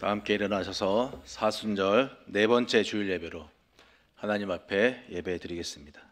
다 함께 일어나셔서 사순절 네 번째 주일 예배로 하나님 앞에 예배 드리겠습니다.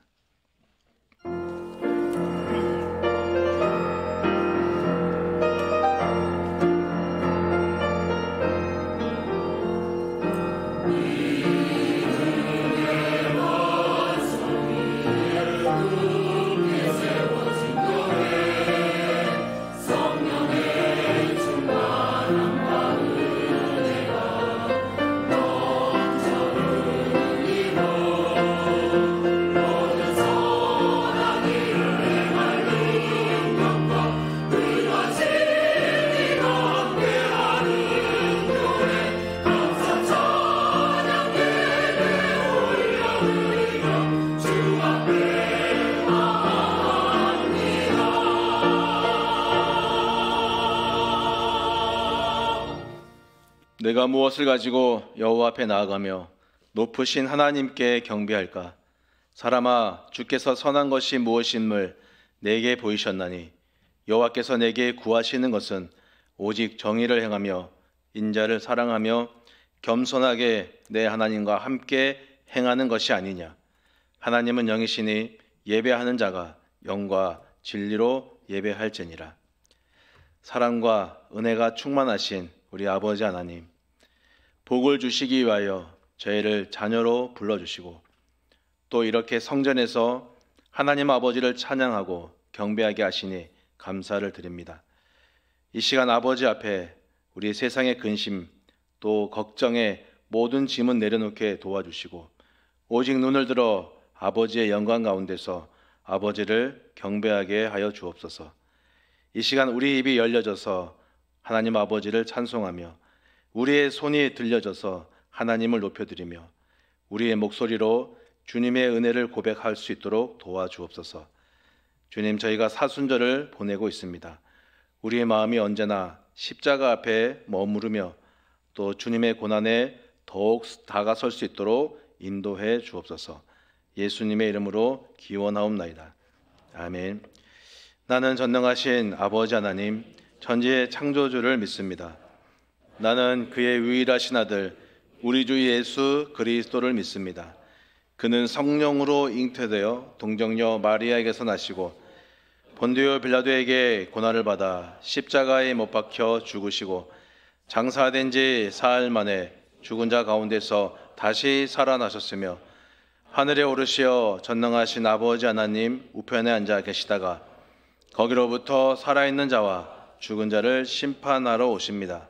내가 무엇을 가지고 여호와 앞에 나아가며 높으신 하나님께 경배할까? 사람아, 주께서 선한 것이 무엇인물 내게 보이셨나니 여호와께서 내게 구하시는 것은 오직 정의를 행하며 인자를 사랑하며 겸손하게 내 하나님과 함께 행하는 것이 아니냐. 하나님은 영이시니 예배하는 자가 영과 진리로 예배할지니라. 사랑과 은혜가 충만하신 우리 아버지 하나님, 복을 주시기 위하여 저희를 자녀로 불러주시고 또 이렇게 성전에서 하나님 아버지를 찬양하고 경배하게 하시니 감사를 드립니다. 이 시간 아버지 앞에 우리 세상의 근심 또 걱정의 모든 짐은 내려놓게 도와주시고 오직 눈을 들어 아버지의 영광 가운데서 아버지를 경배하게 하여 주옵소서. 이 시간 우리 입이 열려져서 하나님 아버지를 찬송하며 우리의 손이 들려져서 하나님을 높여드리며 우리의 목소리로 주님의 은혜를 고백할 수 있도록 도와주옵소서. 주님, 저희가 사순절을 보내고 있습니다. 우리의 마음이 언제나 십자가 앞에 머무르며 또 주님의 고난에 더욱 다가설 수 있도록 인도해 주옵소서. 예수님의 이름으로 기원하옵나이다. 아멘. 나는 전능하신 아버지 하나님, 전지의 창조주를 믿습니다. 나는 그의 유일하신 아들 우리 주 예수 그리스도를 믿습니다. 그는 성령으로 잉태되어 동정녀 마리아에게서 나시고 본디오 빌라도에게 고난을 받아 십자가에 못 박혀 죽으시고 장사된 지 사흘 만에 죽은 자 가운데서 다시 살아나셨으며 하늘에 오르시어 전능하신 아버지 하나님 우편에 앉아 계시다가 거기로부터 살아있는 자와 죽은 자를 심판하러 오십니다.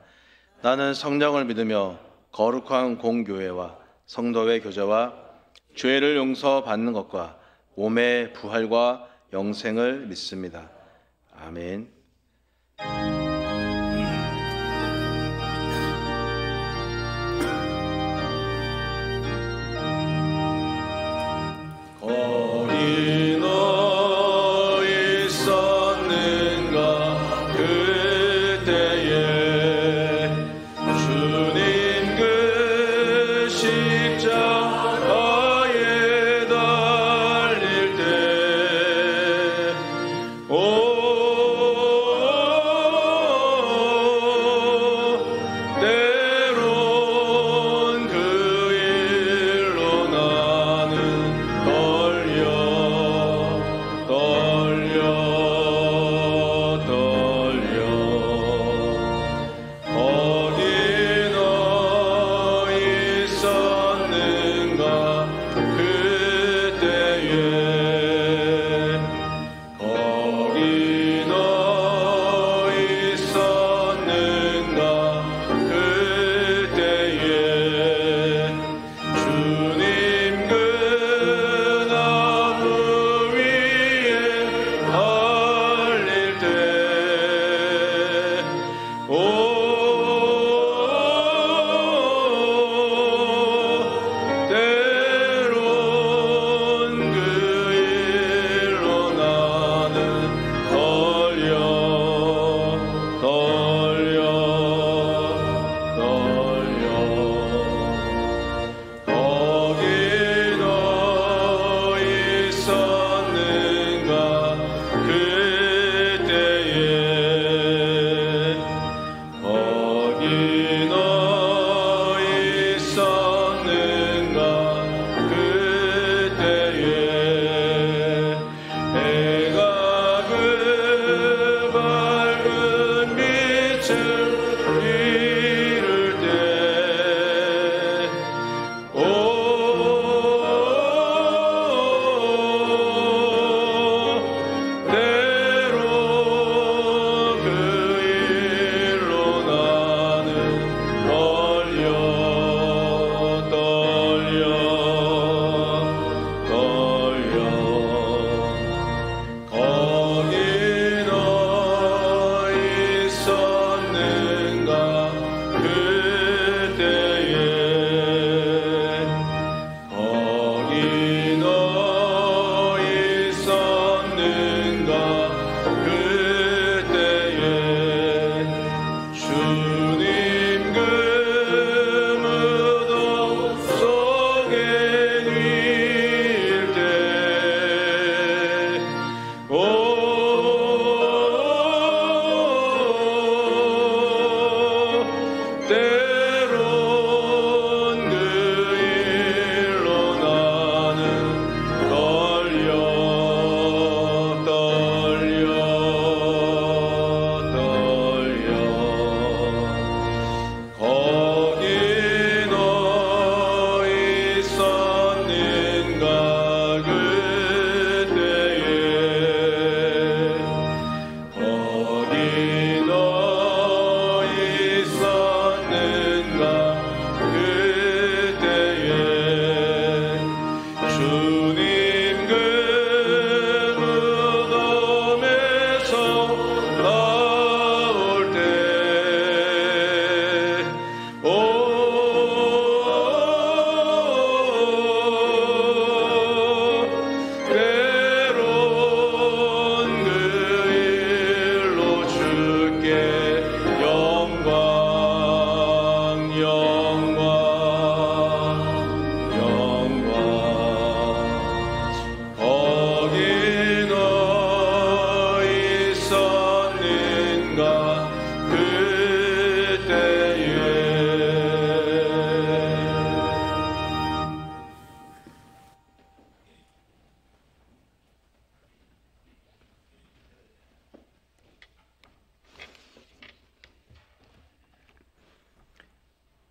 나는 성령을 믿으며 거룩한 공교회와 성도의 교제와 죄를 용서받는 것과 몸의 부활과 영생을 믿습니다. 아멘.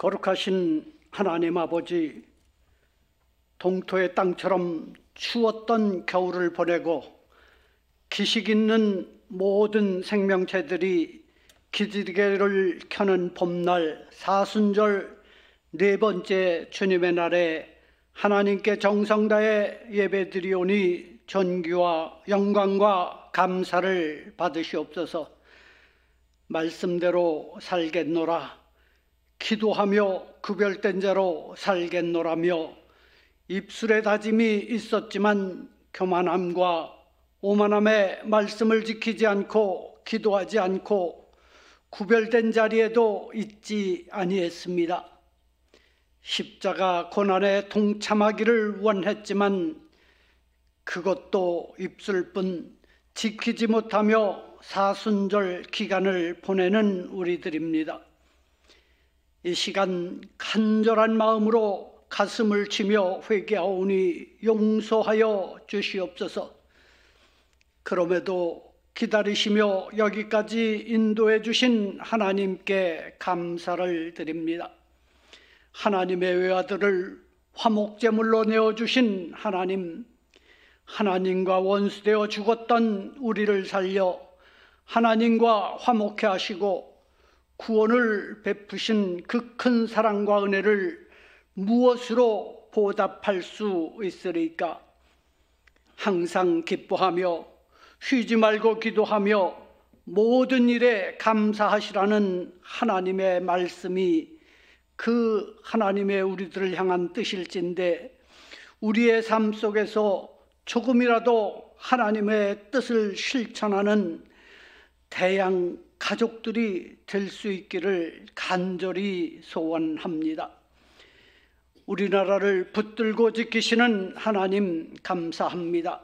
거룩하신 하나님 아버지, 동토의 땅처럼 추웠던 겨울을 보내고 기식 있는 모든 생명체들이 기지개를 켜는 봄날 사순절 네 번째 주님의 날에 하나님께 정성다해 예배드리오니 전기와 영광과 감사를 받으시옵소서. 말씀대로 살겠노라 기도하며 구별된 자로 살겠노라며 입술에 다짐이 있었지만 교만함과 오만함의 말씀을 지키지 않고 기도하지 않고 구별된 자리에도 있지 아니했습니다. 십자가 고난에 동참하기를 원했지만 그것도 입술뿐 지키지 못하며 사순절 기간을 보내는 우리들입니다. 이 시간 간절한 마음으로 가슴을 치며 회개하오니 용서하여 주시옵소서. 그럼에도 기다리시며 여기까지 인도해 주신 하나님께 감사를 드립니다. 하나님의 외아들을 화목제물로 내어 주신 하나님, 하나님과 원수되어 죽었던 우리를 살려 하나님과 화목해 하시고 구원을 베푸신 그 큰 사랑과 은혜를 무엇으로 보답할 수 있으리까? 항상 기뻐하며 쉬지 말고 기도하며 모든 일에 감사하시라는 하나님의 말씀이 그 하나님의 우리들을 향한 뜻일진데 우리의 삶 속에서 조금이라도 하나님의 뜻을 실천하는 대양 가족들이 될 수 있기를 간절히 소원합니다. 우리나라를 붙들고 지키시는 하나님 감사합니다.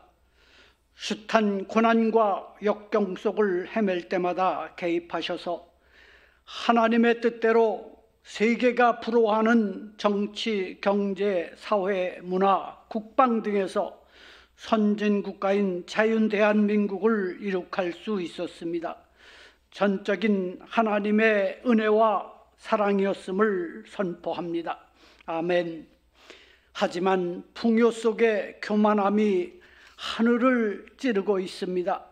숱한 고난과 역경 속을 헤맬 때마다 개입하셔서 하나님의 뜻대로 세계가 부러워하는 정치, 경제, 사회, 문화, 국방 등에서 선진 국가인 자윤 대한민국을 이룩할 수 있었습니다. 전적인 하나님의 은혜와 사랑이었음을 선포합니다. 아멘. 하지만 풍요 속에 교만함이 하늘을 찌르고 있습니다.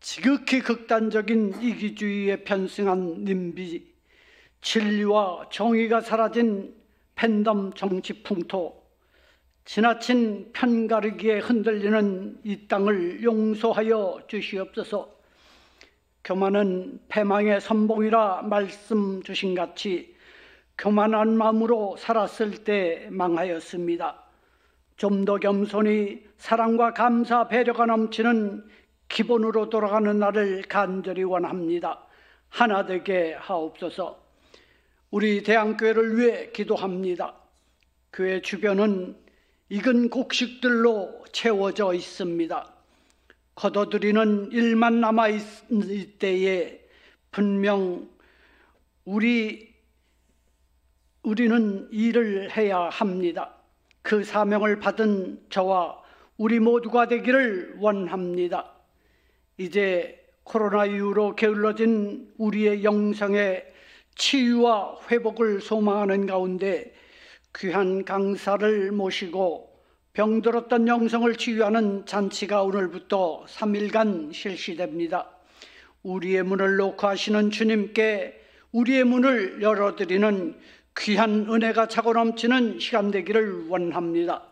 지극히 극단적인 이기주의에 편승한 님비, 진리와 정의가 사라진 팬덤 정치 풍토, 지나친 편가르기에 흔들리는 이 땅을 용서하여 주시옵소서. 교만은 패망의 선봉이라 말씀 주신 같이 교만한 마음으로 살았을 때 망하였습니다. 좀 더 겸손히 사랑과 감사, 배려가 넘치는 기본으로 돌아가는 날을 간절히 원합니다. 하나 되게 하옵소서. 우리 대한교회를 위해 기도합니다. 교회 주변은 익은 곡식들로 채워져 있습니다. 거둬들이는 일만 남아 있을 때에 분명 우리 우리는 일을 해야 합니다. 그 사명을 받은 저와 우리 모두가 되기를 원합니다. 이제 코로나 이후로 게을러진 우리의 영성의 치유와 회복을 소망하는 가운데 귀한 강사를 모시고 병들었던 영성을 치유하는 잔치가 오늘부터 3일간 실시됩니다. 우리의 문을 놓고 하시는 주님께 우리의 문을 열어드리는 귀한 은혜가 차고 넘치는 시간 되기를 원합니다.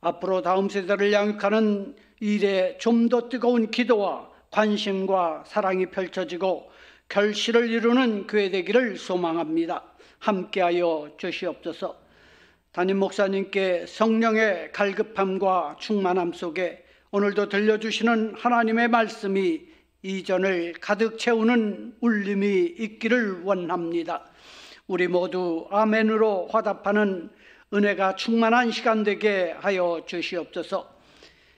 앞으로 다음 세대를 양육하는 일에 좀 더 뜨거운 기도와 관심과 사랑이 펼쳐지고 결실을 이루는 교회 되기를 소망합니다. 함께하여 주시옵소서. 담임 목사님께 성령의 갈급함과 충만함 속에 오늘도 들려주시는 하나님의 말씀이 이전을 가득 채우는 울림이 있기를 원합니다. 우리 모두 아멘으로 화답하는 은혜가 충만한 시간 되게 하여 주시옵소서.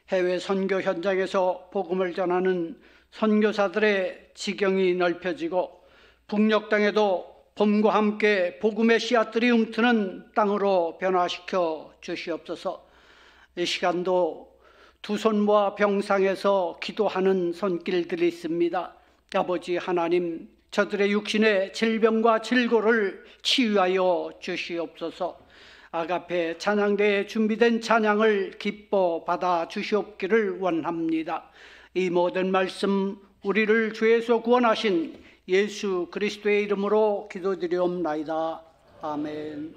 해외 선교 현장에서 복음을 전하는 선교사들의 지경이 넓혀지고 북녘 땅에도 봄과 함께 복음의 씨앗들이 움트는 땅으로 변화시켜 주시옵소서. 이 시간도 두 손 모아 병상에서 기도하는 손길들이 있습니다. 아버지 하나님, 저들의 육신의 질병과 질고를 치유하여 주시옵소서. 아가페 찬양대에 준비된 찬양을 기뻐 받아 주시옵기를 원합니다. 이 모든 말씀 우리를 죄에서 구원하신 예수 그리스도의 이름으로 기도드리옵나이다. 아멘.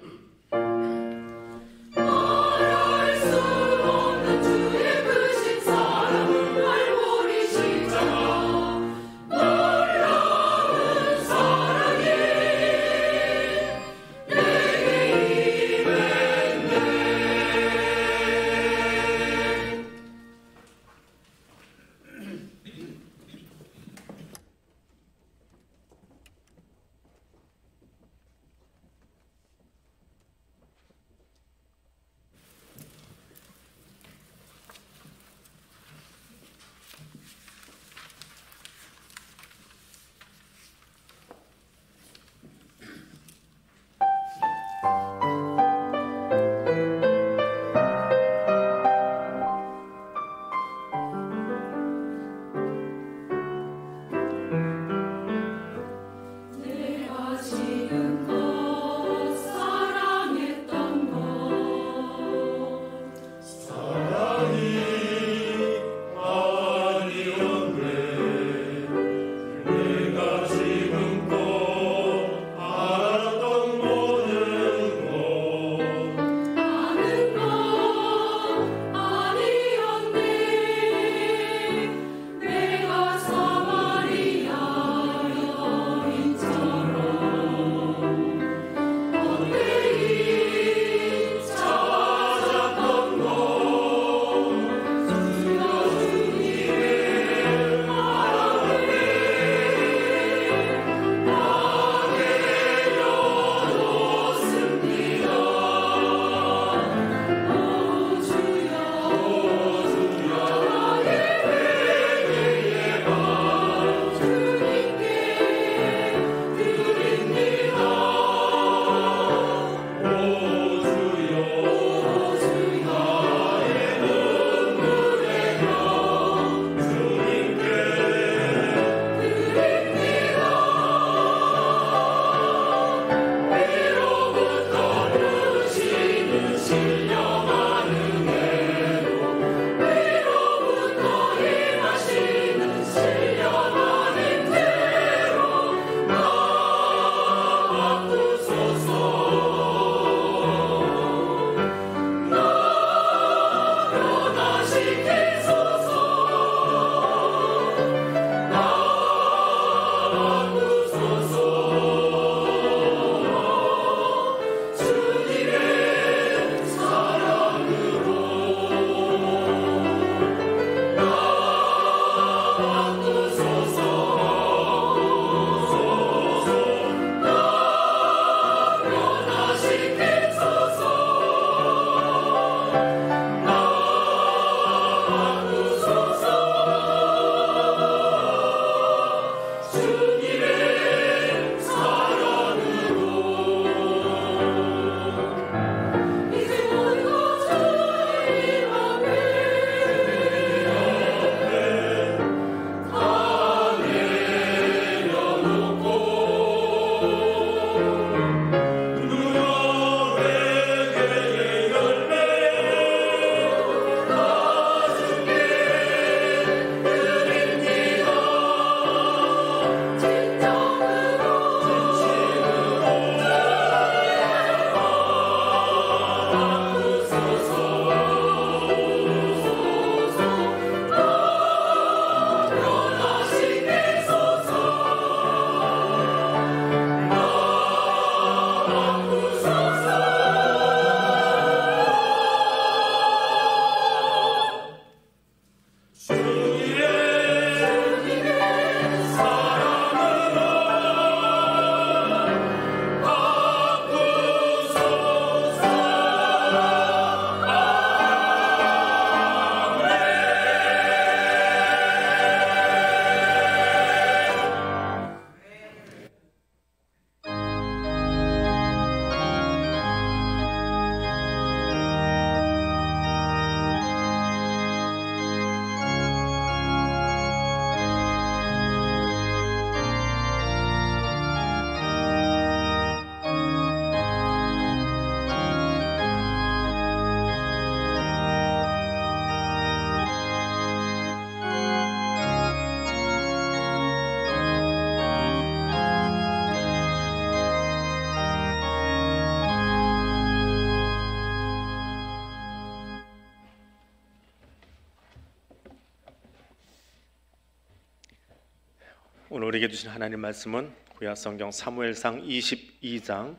오늘 우리에게 주신 하나님 말씀은 구약 성경 사무엘상 22장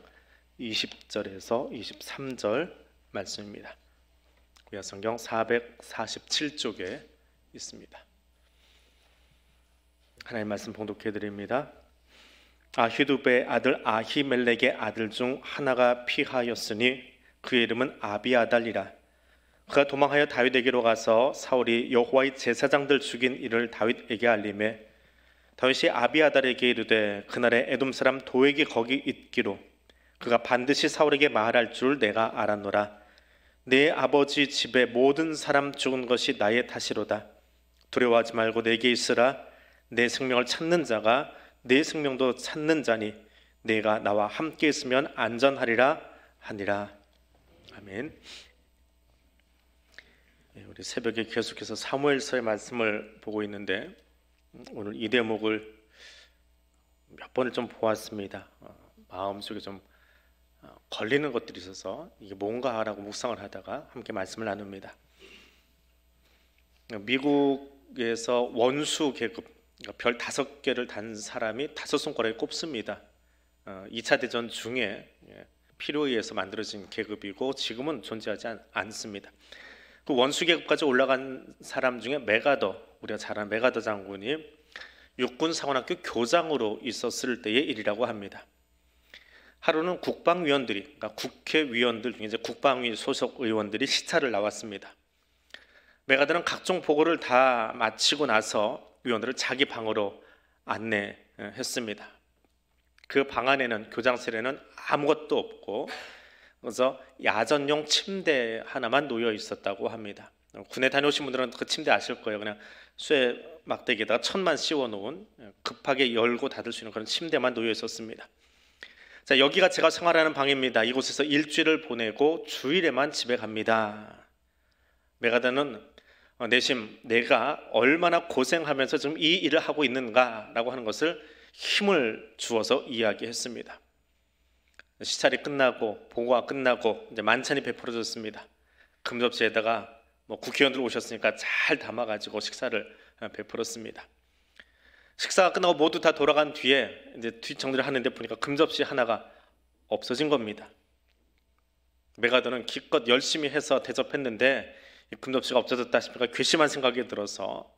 20절에서 23절 말씀입니다. 구약 성경 447쪽에 있습니다. 하나님 말씀 봉독해 드립니다. 아히두베의 아들 아히멜렉의 아들 중 하나가 피하였으니 그의 이름은 아비아달이라. 그가 도망하여 다윗에게로 가서 사울이 여호와의 제사장들 죽인 일을 다윗에게 알림해 다윗이 아비아달에게 이르되 그날에 에돔 사람 도액이 거기 있기로 그가 반드시 사울에게 말할 줄 내가 알았노라. 내 아버지 집에 모든 사람 죽은 것이 나의 탓이로다. 두려워하지 말고 내게 있으라. 내 생명을 찾는 자가 내 생명도 찾는 자니 내가 나와 함께 있으면 안전하리라 하니라. 아멘. 예, 우리 새벽에 계속해서 사무엘서의 말씀을 보고 있는데 음, 오늘 이 대목을 몇 번을 좀 보았습니다. 어, 마음속에 좀 어, 걸리는 것들이 있어서 이게 뭔가 하라고 묵상을 하다가 함께 말씀을 나눕니다. 미국에서 원수 계급 그러니까 별 다섯 개를 단 사람이 다섯 손가락에 꼽습니다. 어, 2차 대전 중에 예, 필요에 의해서 만들어진 계급이고 지금은 존재하지 않, 않습니다. 그 원수 계급까지 올라간 사람 중에 메가더 우리가 잘 아는 메가더 장군이 육군 사관학교 교장으로 있었을 때의 일이라고 합니다. 하루는 국방위원들이 그러니까 국회의원들 중에 이제 국방위 소속 의원들이 시찰을 나왔습니다. 메가더는 각종 보고를 다 마치고 나서 위원들을 자기 방으로 안내했습니다. 그 방 안에는 교장실에는 아무것도 없고 그래서 야전용 침대 하나만 놓여 있었다고 합니다. 군에 다녀오신 분들은 그 침대 아실 거예요. 그냥 쇠 막대기에다가 천만 씌워 놓은 급하게 열고 닫을 수 있는 그런 침대만 놓여 있었습니다. 자 여기가 제가 생활하는 방입니다. 이곳에서 일주일을 보내고 주일에만 집에 갑니다. 메가다는 어, 내심 내가 얼마나 고생하면서 지금 이 일을 하고 있는가라고 하는 것을 힘을 주어서 이야기했습니다. 시찰이 끝나고 보고가 끝나고 이제 만찬이 베풀어졌습니다. 금접시에다가 뭐 국회의원들 오셨으니까 잘 담아가지고 식사를 어, 베풀었습니다. 식사가 끝나고 모두 다 돌아간 뒤에 이제 뒷정리를 하는데 보니까 금접시 하나가 없어진 겁니다. 메가더는 기껏 열심히 해서 대접했는데 이 금접시가 없어졌다 싶으니까 괘씸한 생각이 들어서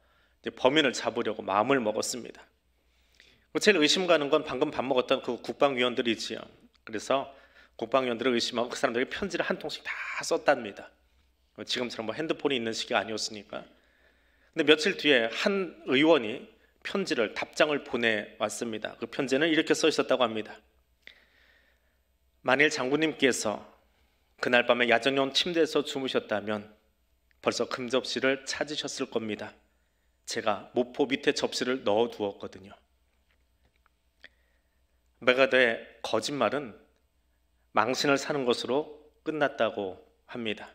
범인을 잡으려고 마음을 먹었습니다. 제일 의심 가는 건 방금 밥 먹었던 그 국방위원들이지요. 그래서 국방위원들을 의심하고 그 사람들에게 편지를 한 통씩 다 썼답니다. 지금처럼 뭐 핸드폰이 있는 시기 아니었으니까. 근데 며칠 뒤에 한 의원이 편지를 답장을 보내 왔습니다. 그 편지는 이렇게 써 있었다고 합니다. 만일 장군님께서 그날 밤에 야전용 침대에서 주무셨다면 벌써 금접시를 찾으셨을 겁니다. 제가 모포 밑에 접시를 넣어 두었거든요. 메가더의 거짓말은 망신을 사는 것으로 끝났다고 합니다.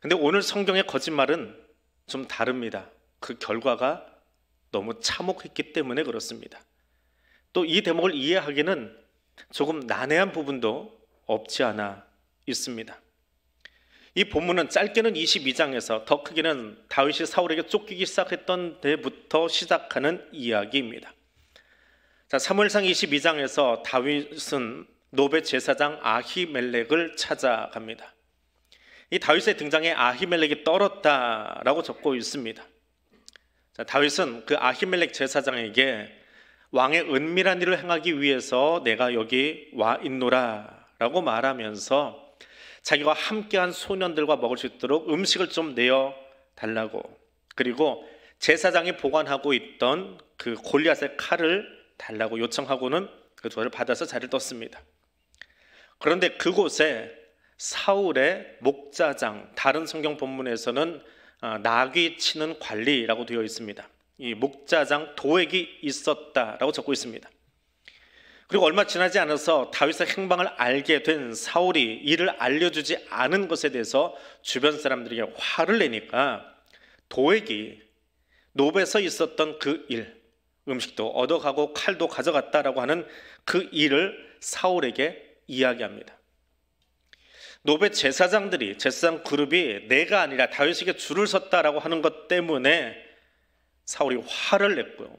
근데 오늘 성경의 거짓말은 좀 다릅니다. 그 결과가 너무 참혹했기 때문에 그렇습니다. 또 이 대목을 이해하기는 조금 난해한 부분도 없지 않아 있습니다. 이 본문은 짧게는 22장에서 더 크게는 다윗이 사울에게 쫓기기 시작했던 때부터 시작하는 이야기입니다. 자, 사무엘상 22장에서 다윗은 노베 제사장 아히멜렉을 찾아갑니다. 이 다윗의 등장에 아히멜렉이 떨었다라고 적고 있습니다. 자, 다윗은 그 아히멜렉 제사장에게 왕의 은밀한 일을 행하기 위해서 내가 여기 와 있노라라고 말하면서 자기와 함께한 소년들과 먹을 수 있도록 음식을 좀 내어 달라고 그리고 제사장이 보관하고 있던 그 골리앗의 칼을 달라고 요청하고는 그 조를 받아서 자리를 떴습니다. 그런데 그곳에 사울의 목자장 다른 성경 본문에서는 아, 나귀 치는 관리라고 되어 있습니다. 이 목자장 도액이 있었다라고 적고 있습니다. 그리고 얼마 지나지 않아서 다윗의 행방을 알게 된 사울이 이를 알려주지 않은 것에 대해서 주변 사람들에게 화를 내니까 도액이 노베서 있었던 그 일, 음식도 얻어가고 칼도 가져갔다라고 하는 그 일을 사울에게 이야기합니다. 노베 제사장들이 제사장 그룹이 내가 아니라 다윗에게 줄을 섰다라고 하는 것 때문에 사울이 화를 냈고요.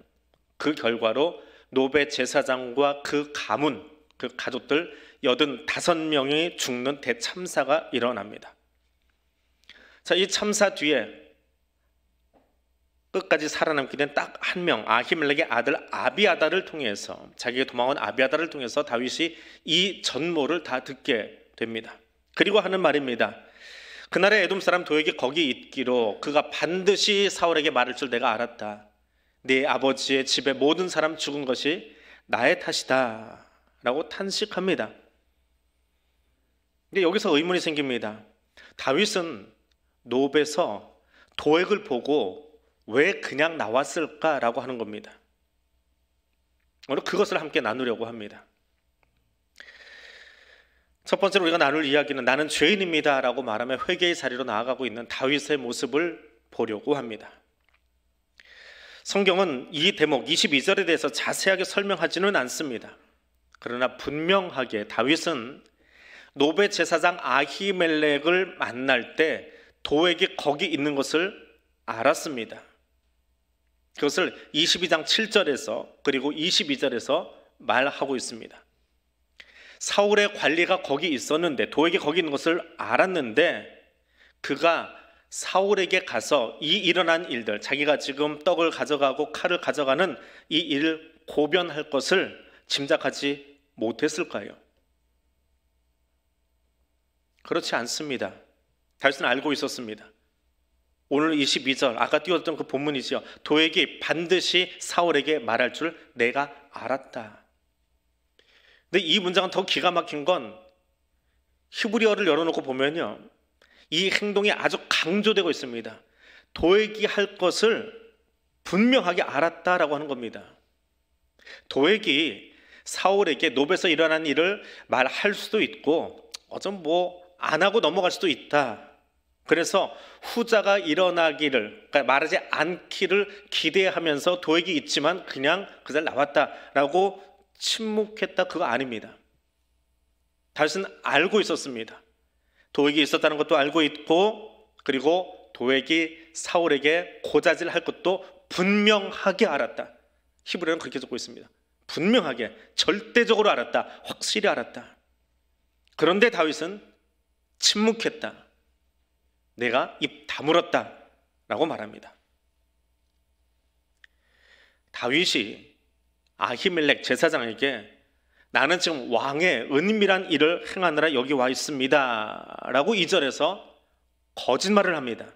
그 결과로 노베 제사장과 그 가문, 그 가족들 여든 다섯 명이 죽는 대참사가 일어납니다. 자, 이 참사 뒤에 끝까지 살아남게 된 딱 한 명, 아히멜렉의 아들 아비아다를 통해서 자기가 도망온 아비아다를 통해서 다윗이 이 전모를 다 듣게 됩니다. 그리고 하는 말입니다. 그날의 에돔 사람 도에게 거기 있기로 그가 반드시 사울에게 말할 줄 내가 알았다. 네 아버지의 집에 모든 사람 죽은 것이 나의 탓이다. 라고 탄식합니다. 근데 여기서 의문이 생깁니다. 다윗은 노베서 도액을 보고 왜 그냥 나왔을까라고 하는 겁니다. 오늘 그것을 함께 나누려고 합니다. 첫 번째로 우리가 나눌 이야기는 나는 죄인입니다라고 말하며 회개의 자리로 나아가고 있는 다윗의 모습을 보려고 합니다. 성경은 이 대목 22절에 대해서 자세하게 설명하지는 않습니다. 그러나 분명하게 다윗은 노베 제사장 아히멜렉을 만날 때 도에게 거기 있는 것을 알았습니다. 그것을 22장 7절에서 그리고 22절에서 말하고 있습니다. 사울의 관리가 거기 있었는데 도에게 거기 있는 것을 알았는데 그가 사울에게 가서 이 일어난 일들 자기가 지금 떡을 가져가고 칼을 가져가는 이 일을 고변할 것을 짐작하지 못했을까요? 그렇지 않습니다. 다윗은 알고 있었습니다. 오늘 22절 아까 띄웠던 그 본문이지요. 도에게 반드시 사울에게 말할 줄 내가 알았다. 근데 이 문장은 더 기가 막힌 건 히브리어를 열어놓고 보면요. 이 행동이 아주 강조되고 있습니다. 도액이 할 것을 분명하게 알았다라고 하는 겁니다. 도액이 사울에게 노베서 일어난 일을 말할 수도 있고 어쩜 뭐 안 하고 넘어갈 수도 있다. 그래서 후자가 일어나기를 그러니까 말하지 않기를 기대하면서 도액이 있지만 그냥 그날 나왔다라고 침묵했다 그거 아닙니다. 다윗은 알고 있었습니다. 도액이 있었다는 것도 알고 있고 그리고 도액이 사울에게 고자질 할 것도 분명하게 알았다. 히브리어는 그렇게 적고 있습니다. 분명하게 절대적으로 알았다. 확실히 알았다. 그런데 다윗은 침묵했다. 내가 입 다물었다. 라고 말합니다. 다윗이 아히멜렉 제사장에게 나는 지금 왕의 은밀한 일을 행하느라 여기 와 있습니다. 라고 이절에서 거짓말을 합니다.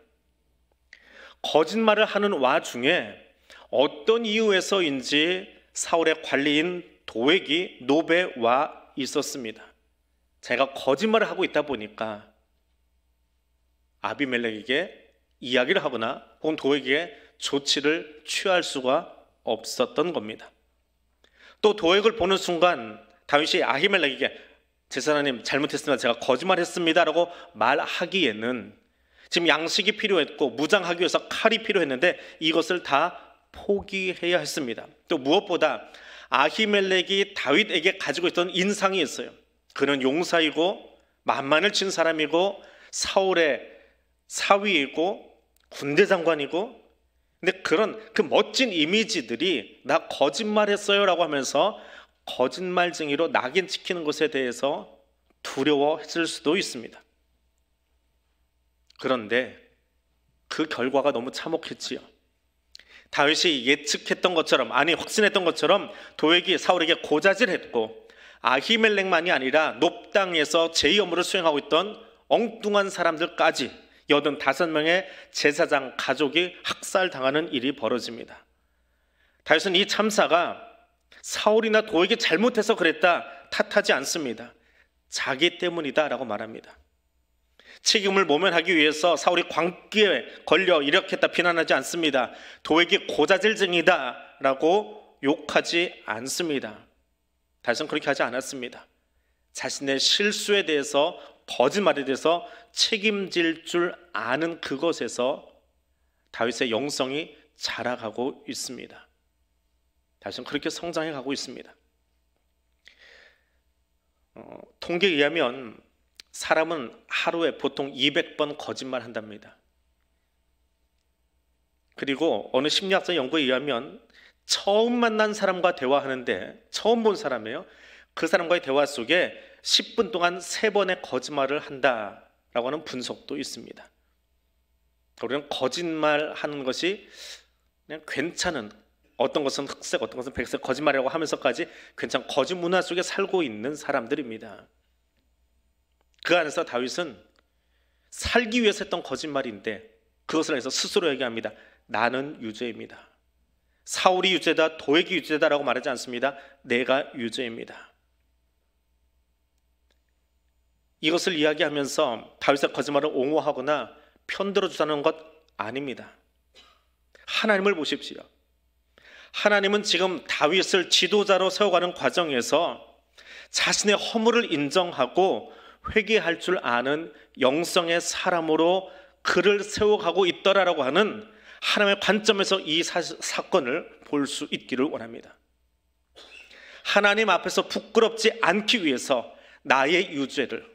거짓말을 하는 와중에 어떤 이유에서인지 사울의 관리인 도액이 노베 와 있었습니다. 제가 거짓말을 하고 있다 보니까 아비멜렉에게 이야기를 하거나 혹은 도액에게 조치를 취할 수가 없었던 겁니다. 또 도액을 보는 순간 다윗이 아히멜렉에게 제사장님 잘못했습니다. 제가 거짓말했습니다라고 말하기에는 지금 양식이 필요했고 무장하기 위해서 칼이 필요했는데 이것을 다 포기해야 했습니다. 또 무엇보다 아히멜렉이 다윗에게 가지고 있던 인상이 있어요. 그는 용사이고 만만을 친 사람이고 사울의 사위이고 군대 장관이고 근데 그런 그 멋진 이미지들이 나 거짓말했어요라고 하면서 거짓말쟁이로 낙인 찍히는 것에 대해서 두려워했을 수도 있습니다. 그런데 그 결과가 너무 참혹했지요. 다윗이 예측했던 것처럼 아니 확신했던 것처럼 도액이 사울에게 고자질했고 아히멜렉만이 아니라 높당에서 제 업무를 수행하고 있던 엉뚱한 사람들까지 여든 다섯 명의 제사장 가족이 학살당하는 일이 벌어집니다. 다윗은 이 참사가 사울이나 도에게 잘못해서 그랬다 탓하지 않습니다. 자기 때문이다 라고 말합니다. 책임을 모면하기 위해서 사울이 광기에 걸려 이렇겠다 비난하지 않습니다. 도에게 고자질증이다 라고 욕하지 않습니다. 다윗은 그렇게 하지 않았습니다. 자신의 실수에 대해서 거짓말에 대해서 책임질 줄 아는 그것에서 다윗의 영성이 자라가고 있습니다. 다윗은 그렇게 성장해 가고 있습니다. 어, 통계에 의하면 사람은 하루에 보통 200번 거짓말 한답니다. 그리고 어느 심리학자 연구에 의하면 처음 만난 사람과 대화하는데 처음 본 사람이에요. 그 사람과의 대화 속에 10분 동안 세 번의 거짓말을 한다 라고 하는 분석도 있습니다. 우리는 거짓말 하는 것이 그냥 괜찮은 어떤 것은 흑색, 어떤 것은 백색 거짓말이라고 하면서까지 괜찮은 거짓 문화 속에 살고 있는 사람들입니다. 그 안에서 다윗은 살기 위해서 했던 거짓말인데 그것을 해서 스스로 얘기합니다. 나는 유죄입니다. 사울이 유죄다, 도액이 유죄다라고 말하지 않습니다. 내가 유죄입니다. 이것을 이야기하면서 다윗의 거짓말을 옹호하거나 편들어 주자는 것 아닙니다. 하나님을 보십시오. 하나님은 지금 다윗을 지도자로 세워가는 과정에서 자신의 허물을 인정하고 회개할 줄 아는 영성의 사람으로 그를 세워가고 있더라라고 하는 하나님의 관점에서 이 사, 사건을 볼 수 있기를 원합니다. 하나님 앞에서 부끄럽지 않기 위해서 나의 유죄를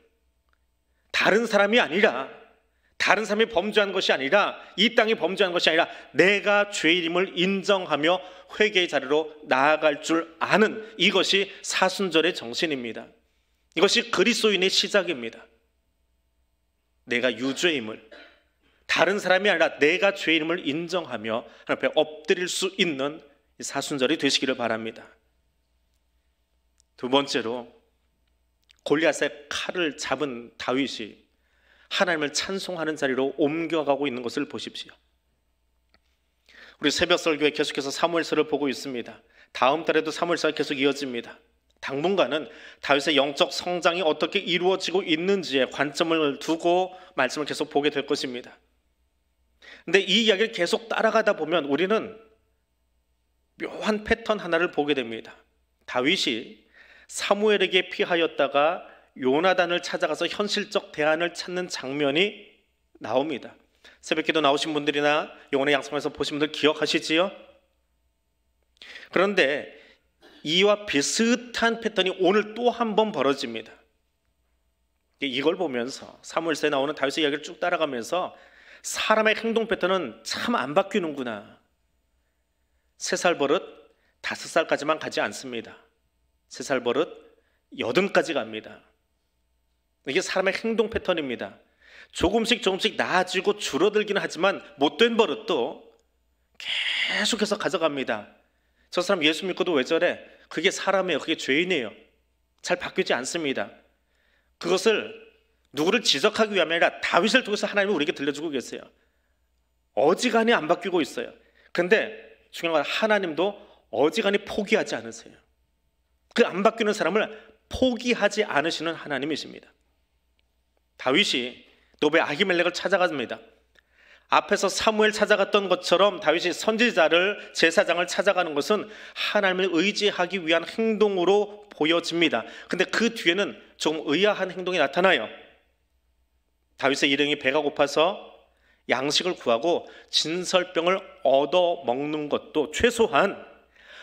다른 사람이 아니라 다른 사람이 범죄한 것이 아니라 이 땅이 범죄한 것이 아니라 내가 죄인임을 인정하며 회개의 자리로 나아갈 줄 아는 이것이 사순절의 정신입니다. 이것이 그리스도인의 시작입니다. 내가 유죄임을 다른 사람이 아니라 내가 죄인임을 인정하며 하나님 앞에 엎드릴 수 있는 사순절이 되시기를 바랍니다. 두 번째로 골리앗의 칼을 잡은 다윗이 하나님을 찬송하는 자리로 옮겨가고 있는 것을 보십시오. 우리 새벽 설교에 계속해서 사무엘서를 보고 있습니다. 다음 달에도 사무엘서가 계속 이어집니다. 당분간은 다윗의 영적 성장이 어떻게 이루어지고 있는지에 관점을 두고 말씀을 계속 보게 될 것입니다. 근데 이 이야기를 계속 따라가다 보면 우리는 묘한 패턴 하나를 보게 됩니다. 다윗이 사무엘에게 피하였다가 요나단을 찾아가서 현실적 대안을 찾는 장면이 나옵니다. 새벽기도 나오신 분들이나 영혼의 양성에서 보신 분들 기억하시지요? 그런데 이와 비슷한 패턴이 오늘 또 한 번 벌어집니다. 이걸 보면서 사무엘서에 나오는 다윗의 이야기를 쭉 따라가면서 사람의 행동 패턴은 참 안 바뀌는구나. 세 살 버릇 다섯 살까지만 가지 않습니다. 세 살 버릇 여든까지 갑니다. 이게 사람의 행동 패턴입니다. 조금씩 조금씩 나아지고 줄어들기는 하지만 못된 버릇도 계속해서 가져갑니다. 저 사람 예수 믿고도 왜 저래? 그게 사람이에요. 그게 죄인이에요. 잘 바뀌지 않습니다. 그것을 누구를 지적하기 위함이 아니라 다윗을 통해서 하나님이 우리에게 들려주고 계세요. 어지간히 안 바뀌고 있어요. 근데 중요한 건 하나님도 어지간히 포기하지 않으세요. 그 안 바뀌는 사람을 포기하지 않으시는 하나님이십니다. 다윗이 노베 아히멜렉을 찾아갑니다. 앞에서 사무엘 찾아갔던 것처럼 다윗이 선지자를 제사장을 찾아가는 것은 하나님을 의지하기 위한 행동으로 보여집니다. 근데 그 뒤에는 좀 의아한 행동이 나타나요. 다윗의 일행이 배가 고파서 양식을 구하고 진설병을 얻어 먹는 것도 최소한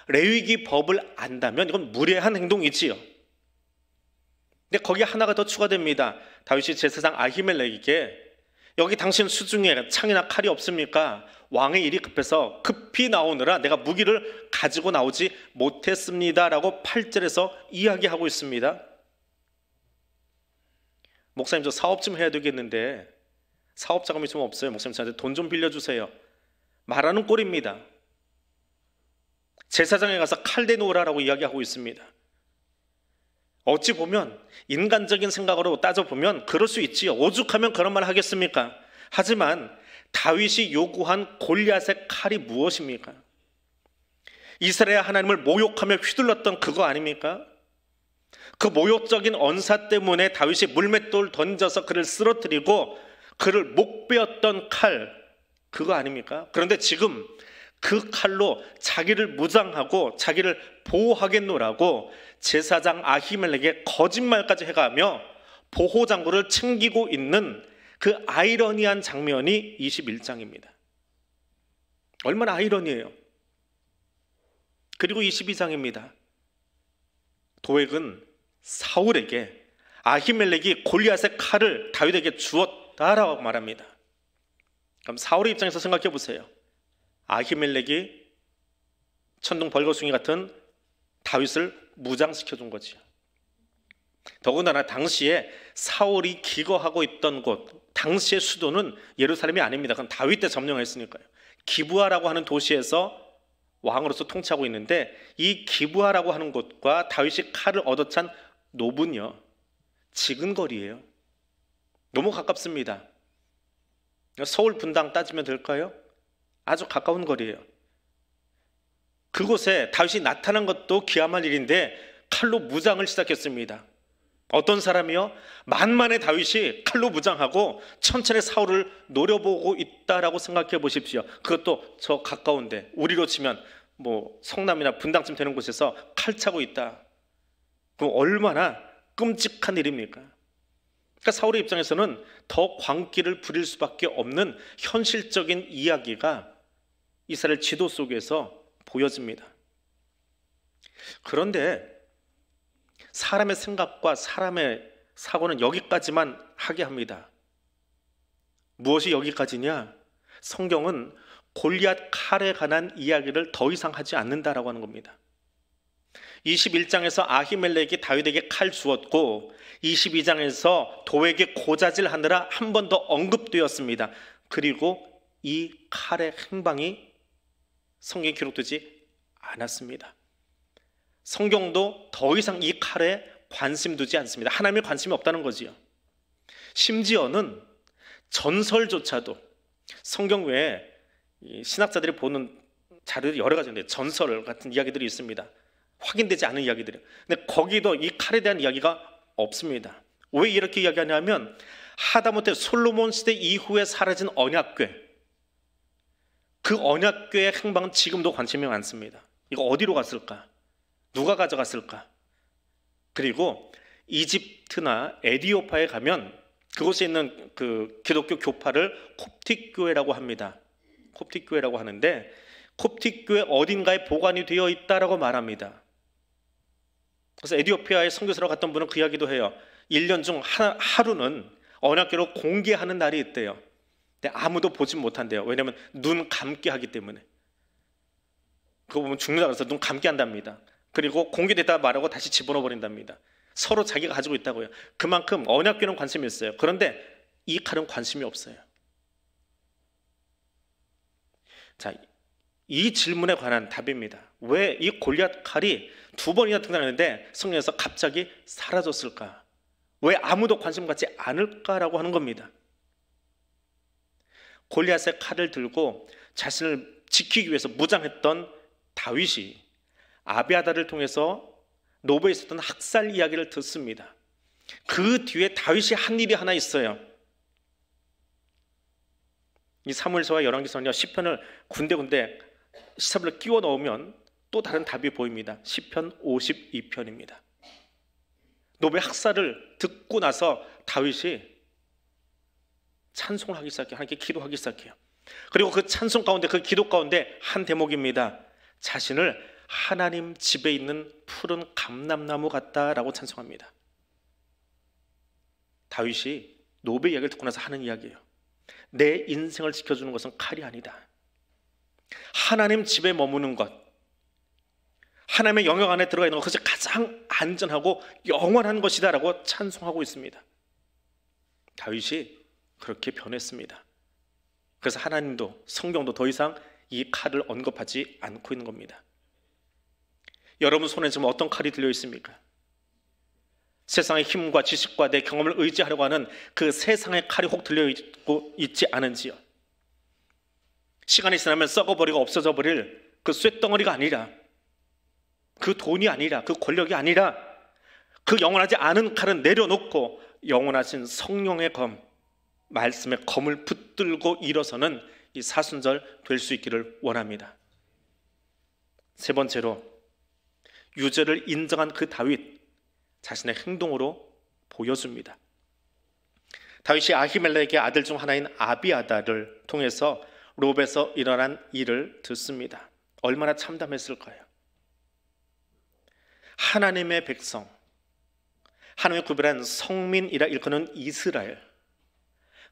레위기 법을 안다면 이건 무례한 행동이지요. 근데 거기 하나가 더 추가됩니다. 다윗이 제사장 아히멜렉에게 여기 당신 수중에 창이나 칼이 없습니까? 왕의 일이 급해서 급히 나오느라 내가 무기를 가지고 나오지 못했습니다라고 8절에서 이야기하고 있습니다. 목사님 저 사업 좀 해야 되겠는데 사업 자금이 좀 없어요. 목사님 저한테 돈 좀 빌려주세요. 말하는 꼴입니다. 제사장에 가서 칼 대 놓으라라고 이야기하고 있습니다. 어찌 보면 인간적인 생각으로 따져보면 그럴 수 있지요. 오죽하면 그런 말 하겠습니까? 하지만 다윗이 요구한 골리앗의 칼이 무엇입니까? 이스라엘 하나님을 모욕하며 휘둘렀던 그거 아닙니까? 그 모욕적인 언사 때문에 다윗이 물맷돌 던져서 그를 쓰러뜨리고 그를 목 베었던 칼 그거 아닙니까? 그런데 지금 그 칼로 자기를 무장하고 자기를 보호하겠노라고 제사장 아히멜렉에 거짓말까지 해가며 보호장구를 챙기고 있는 그 아이러니한 장면이 21장입니다. 얼마나 아이러니해요. 그리고 22장입니다. 도액은 사울에게 아히멜렉이 골리앗의 칼을 다윗에게 주었다라고 말합니다. 그럼 사울의 입장에서 생각해 보세요. 아히멜렉이 천둥 벌거숭이 같은 다윗을 무장시켜 준 거지요. 더군다나 당시에 사울이 기거하고 있던 곳, 당시의 수도는 예루살렘이 아닙니다. 그건 다윗 때 점령했으니까요. 기부하라고 하는 도시에서 왕으로서 통치하고 있는데 이 기부하라고 하는 곳과 다윗이 칼을 얻어찬 노분요 지근 거리예요. 너무 가깝습니다. 서울 분당 따지면 될까요? 아주 가까운 거리예요. 그곳에 다윗이 나타난 것도 기함할 일인데 칼로 무장을 시작했습니다. 어떤 사람이요? 만만의 다윗이 칼로 무장하고 천천히 사울을 노려보고 있다라고 생각해 보십시오. 그것도 저 가까운데 우리로 치면 뭐 성남이나 분당쯤 되는 곳에서 칼 차고 있다. 그럼 얼마나 끔찍한 일입니까? 그러니까 사울의 입장에서는 더 광기를 부릴 수밖에 없는 현실적인 이야기가 이스라엘 지도 속에서 보여집니다. 그런데 사람의 생각과 사람의 사고는 여기까지만 하게 합니다. 무엇이 여기까지냐? 성경은 골리앗 칼에 관한 이야기를 더 이상 하지 않는다라고 하는 겁니다. 21장에서 아히멜렉이 다윗에게 칼 주었고 22장에서 도에게 고자질 하느라 한 번 더 언급되었습니다. 그리고 이 칼의 행방이 성경에 기록되지 않았습니다. 성경도 더 이상 이 칼에 관심 두지 않습니다. 하나님의 관심이 없다는 거지요. 심지어는 전설조차도 성경 외에 신학자들이 보는 자료들이 여러 가지인데 전설 같은 이야기들이 있습니다. 확인되지 않은 이야기들이. 근데 거기도 이 칼에 대한 이야기가 없습니다. 왜 이렇게 이야기하냐면 하다못해 솔로몬 시대 이후에 사라진 언약궤 그 언약궤의 행방은 지금도 관심이 많습니다. 이거 어디로 갔을까? 누가 가져갔을까? 그리고 이집트나 에디오파에 가면 그곳에 있는 그 기독교 교파를 콥틱 교회라고 합니다. 콥틱 교회라고 하는데 콥틱 교회 어딘가에 보관이 되어 있다라고 말합니다. 그래서 에디오피아에 선교사로 갔던 분은 그 이야기도 해요. 1년 중 하루는 언약궤로 공개하는 날이 있대요. 근데 아무도 보지 못한대요. 왜냐하면 눈 감게 하기 때문에. 그거 보면 죽는다 그래서 눈 감게 한답니다. 그리고 공개됐다 말하고 다시 집어넣어 버린답니다. 서로 자기가 가지고 있다고요. 그만큼 언약궤는 관심이 있어요. 그런데 이 칼은 관심이 없어요. 자, 이 질문에 관한 답입니다. 왜 이 골리앗 칼이 두 번이나 등장하는데 성경에서 갑자기 사라졌을까? 왜 아무도 관심 갖지 않을까라고 하는 겁니다. 골리앗의 칼을 들고 자신을 지키기 위해서 무장했던 다윗이 아비아다를 통해서 노브에 있었던 학살 이야기를 듣습니다. 그 뒤에 다윗이 한 일이 하나 있어요. 이 사무엘서와 열왕기서는요 시편을 군데군데 시사를 끼워 넣으면 또 다른 답이 보입니다. 시편 52편입니다. 노베 학살을 듣고 나서 다윗이 찬송을 하기 시작해요. 하나님께 기도하기 시작해요. 그리고 그 찬송 가운데 그 기도 가운데 한 대목입니다. 자신을 하나님 집에 있는 푸른 감람나무 같다라고 찬송합니다. 다윗이 노베 이야기를 듣고 나서 하는 이야기예요. 내 인생을 지켜주는 것은 칼이 아니다. 하나님 집에 머무는 것, 하나님의 영역 안에 들어가 있는 것이 가장 안전하고 영원한 것이다라고 찬송하고 있습니다. 다윗이 그렇게 변했습니다. 그래서 하나님도 성경도 더 이상 이 칼을 언급하지 않고 있는 겁니다. 여러분 손에 지금 어떤 칼이 들려 있습니까? 세상의 힘과 지식과 내 경험을 의지하려고 하는 그 세상의 칼이 혹 들려 있고 있지 않은지요? 시간이 지나면 썩어버리고 없어져 버릴 그 쇳덩어리가 아니라 그 돈이 아니라 그 권력이 아니라 그 영원하지 않은 칼은 내려놓고 영원하신 성령의 검 말씀의 검을 붙들고 일어서는 이 사순절 될 수 있기를 원합니다. 세 번째로 유죄를 인정한 그 다윗 자신의 행동으로 보여줍니다. 다윗이 아히멜렉의 아들 중 하나인 아비아다를 통해서 롭에서 일어난 일을 듣습니다. 얼마나 참담했을까요? 하나님의 백성, 하나님의 구별한 성민이라 일컫는 이스라엘,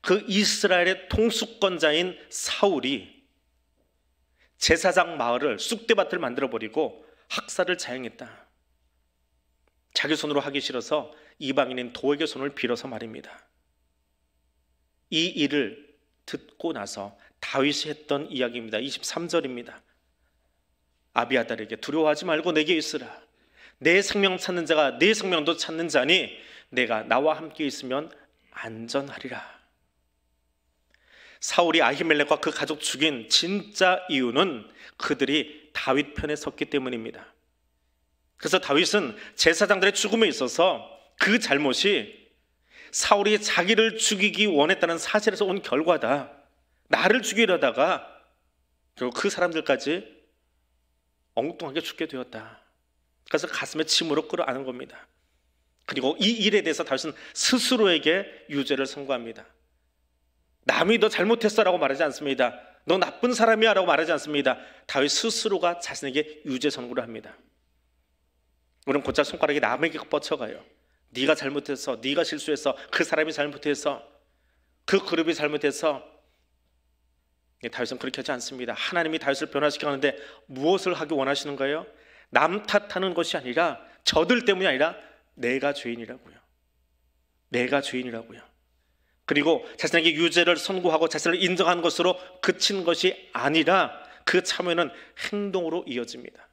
그 이스라엘의 통수권자인 사울이 제사장 마을을 쑥대밭을 만들어 버리고 학살을 자행했다. 자기 손으로 하기 싫어서 이방인인 도에게 손을 빌어서 말입니다. 이 일을 듣고 나서 다윗이 했던 이야기입니다. 23절입니다. 아비아달에게 두려워하지 말고 내게 있으라. 내 생명 찾는 자가 내 생명도 찾는 자니 내가 나와 함께 있으면 안전하리라. 사울이 아히멜렉과 그 가족 죽인 진짜 이유는 그들이 다윗 편에 섰기 때문입니다. 그래서 다윗은 제사장들의 죽음에 있어서 그 잘못이 사울이 자기를 죽이기 원했다는 사실에서 온 결과다. 나를 죽이려다가 결국 그 사람들까지 엉뚱하게 죽게 되었다. 그래서 가슴에 침으로 끌어안은 겁니다. 그리고 이 일에 대해서 다윗은 스스로에게 유죄를 선고합니다. 남이 너 잘못했어라고 말하지 않습니다. 너 나쁜 사람이야라고 말하지 않습니다. 다윗 스스로가 자신에게 유죄 선고를 합니다. 우리는 곧잘 손가락이 남에게 뻗쳐가요. 네가 잘못했어, 네가 실수했어, 그 사람이 잘못해서, 그 그룹이 잘못해서. 예, 다윗은 그렇게 하지 않습니다. 하나님이 다윗을 변화시켜가는데 무엇을 하기 원하시는가요? 남 탓하는 것이 아니라 저들 때문이 아니라 내가 죄인이라고요. 내가 죄인이라고요. 그리고 자신에게 유죄를 선고하고 자신을 인정한 것으로 그친 것이 아니라 그 참여는 행동으로 이어집니다.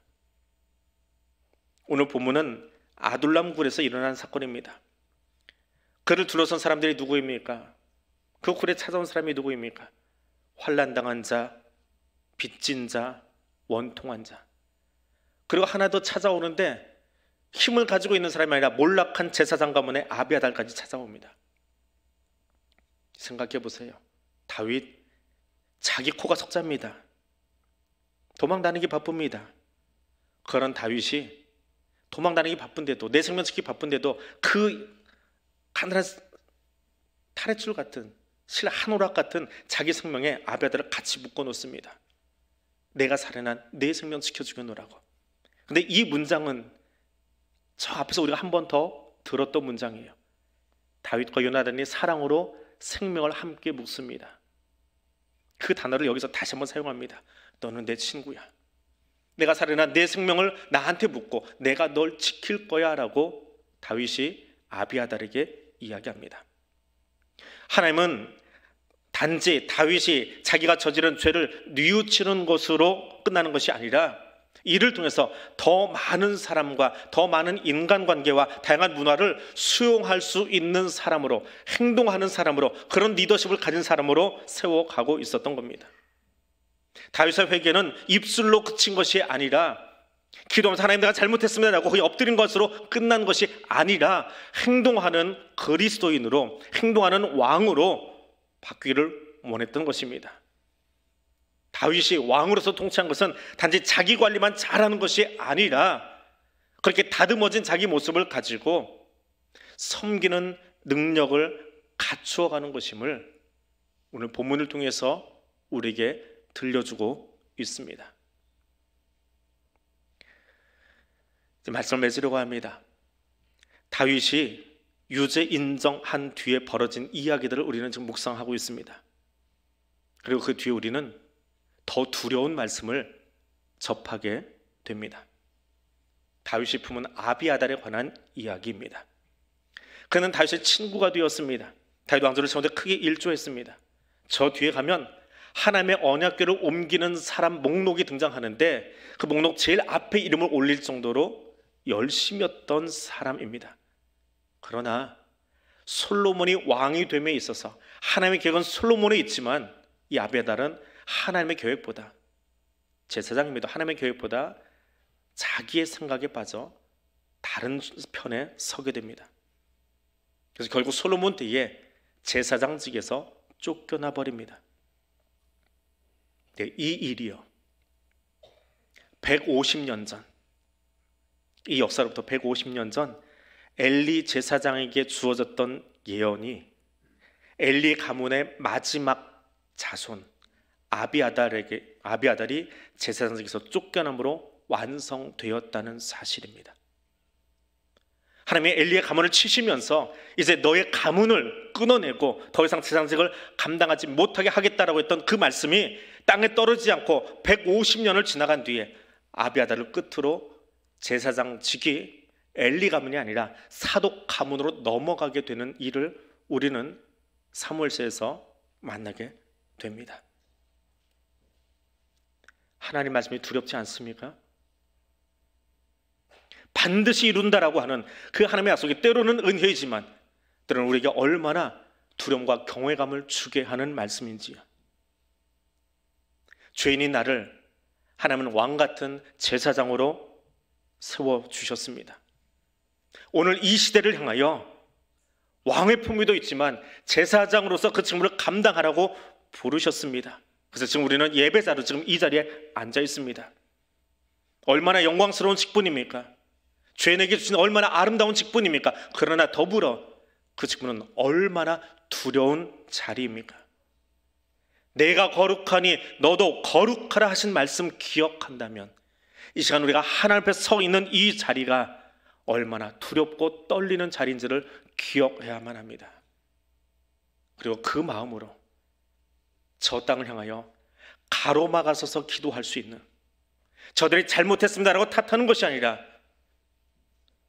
오늘 본문은 아둘람 굴에서 일어난 사건입니다. 그를 둘러선 사람들이 누구입니까? 그 굴에 찾아온 사람이 누구입니까? 환란당한 자, 빚진 자, 원통한 자. 그리고 하나 더 찾아오는데 힘을 가지고 있는 사람이 아니라 몰락한 제사장 가문의 아비아달까지 찾아옵니다. 생각해 보세요. 다윗 자기 코가 석자입니다. 도망다니기 바쁩니다. 그런 다윗이 도망다니기 바쁜데도 내 생명 지키기 바쁜데도 그 가늘한 탈의줄 같은 실 한 오락 같은 자기 생명에 아베아들을 같이 묶어 놓습니다. 내가 살해난 내 생명 지켜 주겠노라고. 근데 이 문장은 저 앞에서 우리가 한 번 더 들었던 문장이에요. 다윗과 요나단이 사랑으로 생명을 함께 묻습니다. 그 단어를 여기서 다시 한번 사용합니다. 너는 내 친구야. 내가 살해난 내 생명을 나한테 묻고 내가 널 지킬 거야라고 다윗이 아비아달에게 이야기합니다. 하나님은 단지 다윗이 자기가 저지른 죄를 뉘우치는 것으로 끝나는 것이 아니라 이를 통해서 더 많은 사람과 더 많은 인간관계와 다양한 문화를 수용할 수 있는 사람으로 행동하는 사람으로 그런 리더십을 가진 사람으로 세워가고 있었던 겁니다. 다윗의 회개는 입술로 그친 것이 아니라 기도하면서 하나님 내가 잘못했습니다라고 거기 엎드린 것으로 끝난 것이 아니라 행동하는 그리스도인으로 행동하는 왕으로 바뀌기를 원했던 것입니다. 다윗이 왕으로서 통치한 것은 단지 자기 관리만 잘하는 것이 아니라 그렇게 다듬어진 자기 모습을 가지고 섬기는 능력을 갖추어 가는 것임을 오늘 본문을 통해서 우리에게 들려주고 있습니다. 말씀을 맺으려고 합니다. 다윗이 유죄 인정한 뒤에 벌어진 이야기들을 우리는 지금 묵상하고 있습니다. 그리고 그 뒤에 우리는 더 두려운 말씀을 접하게 됩니다. 다윗이 품은 아비아달에 관한 이야기입니다. 그는 다윗의 친구가 되었습니다. 다윗 왕조를 세우는데 크게 일조했습니다. 저 뒤에 가면 하나님의 언약궤를 옮기는 사람 목록이 등장하는데 그 목록 제일 앞에 이름을 올릴 정도로 열심이었던 사람입니다. 그러나 솔로몬이 왕이 됨에 있어서 하나님의 계획은 솔로몬에 있지만 이 아비아달은 하나님의 계획보다 제사장님도 하나님의 계획보다 자기의 생각에 빠져 다른 편에 서게 됩니다. 그래서 결국 솔로몬 때에 제사장직에서 쫓겨나 버립니다. 네, 이 일이요. 150년 전, 이 역사로부터 150년 전 엘리 제사장에게 주어졌던 예언이 엘리 가문의 마지막 자손 아비아달에게 아비아달이 제사장에게서 쫓겨남으로 완성되었다는 사실입니다. 하나님이 엘리의 가문을 치시면서 이제 너의 가문을 끊어내고 더 이상 제사장직을 감당하지 못하게 하겠다라고 했던 그 말씀이 땅에 떨어지지 않고 150년을 지나간 뒤에 아비아다를 끝으로 제사장 직이 엘리 가문이 아니라 사독 가문으로 넘어가게 되는 일을 우리는 사무엘서에서 만나게 됩니다. 하나님 말씀이 두렵지 않습니까? 반드시 이룬다라고 하는 그 하나님의 약속이 때로는 은혜이지만 때로는 우리에게 얼마나 두려움과 경외감을 주게 하는 말씀인지요. 죄인인 나를 하나님은 왕 같은 제사장으로 세워 주셨습니다. 오늘 이 시대를 향하여 왕의 품위도 있지만 제사장으로서 그 직무를 감당하라고 부르셨습니다. 그래서 지금 우리는 예배자로 지금 이 자리에 앉아 있습니다. 얼마나 영광스러운 직분입니까? 죄인에게 주신 얼마나 아름다운 직분입니까? 그러나 더불어 그 직분은 얼마나 두려운 자리입니까? 내가 거룩하니 너도 거룩하라 하신 말씀 기억한다면 이 시간 우리가 하나님 앞에 서 있는 이 자리가 얼마나 두렵고 떨리는 자리인지를 기억해야만 합니다. 그리고 그 마음으로 저 땅을 향하여 가로막아서서 기도할 수 있는 저들이 잘못했습니다라고 탓하는 것이 아니라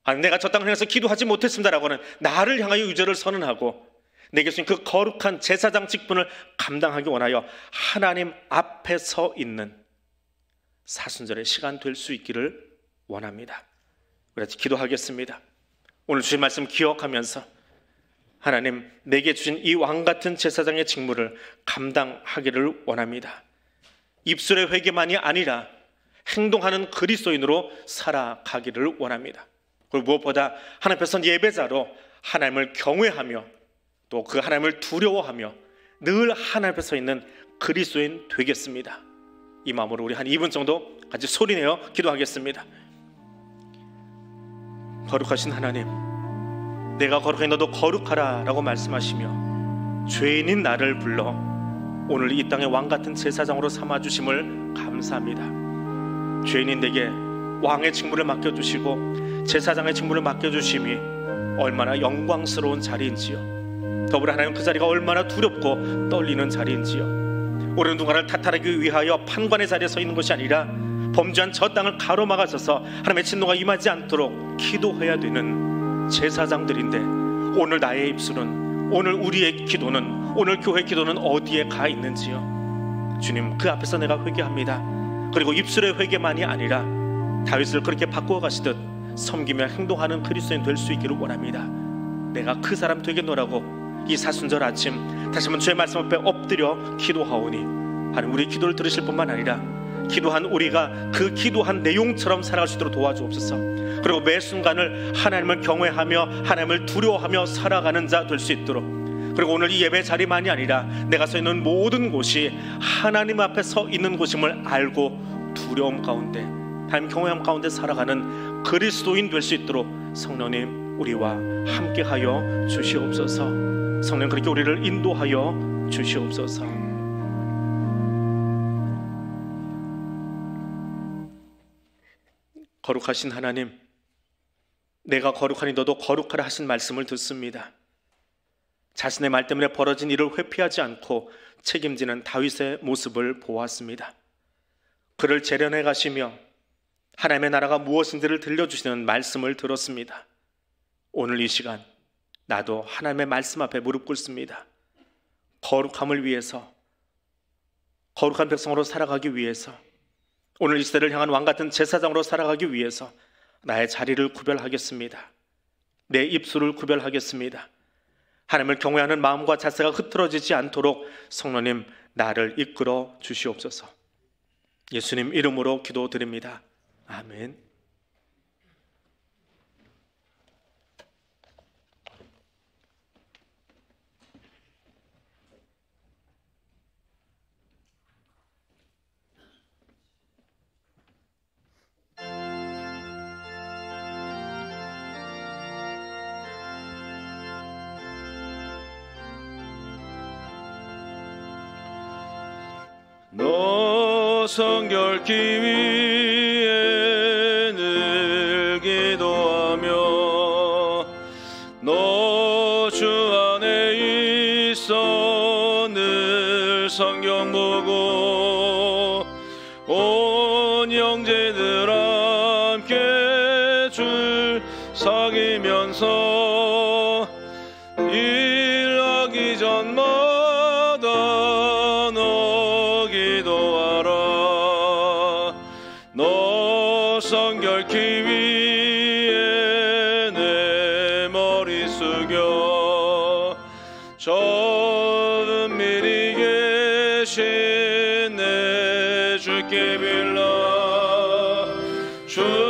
아, 내가 저 땅을 향해서 기도하지 못했습니다라고는 나를 향하여 유죄를 선언하고 내게 주신 그 거룩한 제사장 직분을 감당하기 원하여 하나님 앞에 서 있는 사순절의 시간 될 수 있기를 원합니다. 그래서 기도하겠습니다. 오늘 주신 말씀 기억하면서 하나님 내게 주신 이 왕 같은 제사장의 직무를 감당하기를 원합니다. 입술의 회개만이 아니라 행동하는 그리스도인으로 살아가기를 원합니다. 그리고 무엇보다 하나님 앞에 선 예배자로 하나님을 경외하며 또 그 하나님을 두려워하며 늘 하나님 앞에 서 있는 그리스도인 되겠습니다. 이 마음으로 우리 한 2분 정도 같이 소리내어 기도하겠습니다. 거룩하신 하나님, 내가 거룩해 너도 거룩하라 라고 말씀하시며 죄인인 나를 불러 오늘 이 땅의 왕 같은 제사장으로 삼아 주심을 감사합니다. 죄인인 내게 왕의 직무를 맡겨 주시고 제사장의 직무를 맡겨 주심이 얼마나 영광스러운 자리인지요. 더불어 하나님 그 자리가 얼마나 두렵고 떨리는 자리인지요. 오늘 누군가를 탓하기 위하여 판관의 자리에 서 있는 것이 아니라 범죄한 저 땅을 가로막아서서 하나님의 진노가 임하지 않도록 기도해야 되는 제사장들인데 오늘 나의 입술은 오늘 우리의 기도는 오늘 교회 기도는 어디에 가 있는지요? 주님 그 앞에서 내가 회개합니다. 그리고 입술의 회개만이 아니라 다윗을 그렇게 바꾸어 가시듯 섬기며 행동하는 그리스도인 될 수 있기를 원합니다. 내가 그 사람 되겠노라고 이 사순절 아침 다시 한번 주의 말씀 앞에 엎드려 기도하오니 하나님 우리 기도를 들으실 뿐만 아니라 기도한 우리가 그 기도한 내용처럼 살아갈 수 있도록 도와주옵소서. 그리고 매 순간을 하나님을 경외하며 하나님을 두려워하며 살아가는 자 될 수 있도록. 그리고 오늘 이 예배 자리만이 아니라 내가 서 있는 모든 곳이 하나님 앞에 서 있는 곳임을 알고 두려움 가운데 하나님 경외함 가운데 살아가는 그리스도인 될 수 있도록 성령님 우리와 함께하여 주시옵소서. 성령 그렇게 우리를 인도하여 주시옵소서. 거룩하신 하나님, 내가 거룩하니 너도 거룩하라 하신 말씀을 듣습니다. 자신의 말 때문에 벌어진 일을 회피하지 않고 책임지는 다윗의 모습을 보았습니다. 그를 재련해 가시며 하나님의 나라가 무엇인지를 들려주시는 말씀을 들었습니다. 오늘 이 시간 나도 하나님의 말씀 앞에 무릎 꿇습니다. 거룩함을 위해서 거룩한 백성으로 살아가기 위해서 오늘 이 시대를 향한 왕 같은 제사장으로 살아가기 위해서 나의 자리를 구별하겠습니다. 내 입술을 구별하겠습니다. 하나님을 경외하는 마음과 자세가 흐트러지지 않도록 성령님 나를 이끌어 주시옵소서. 예수님 이름으로 기도드립니다. 아멘. 너 성결 기 위 주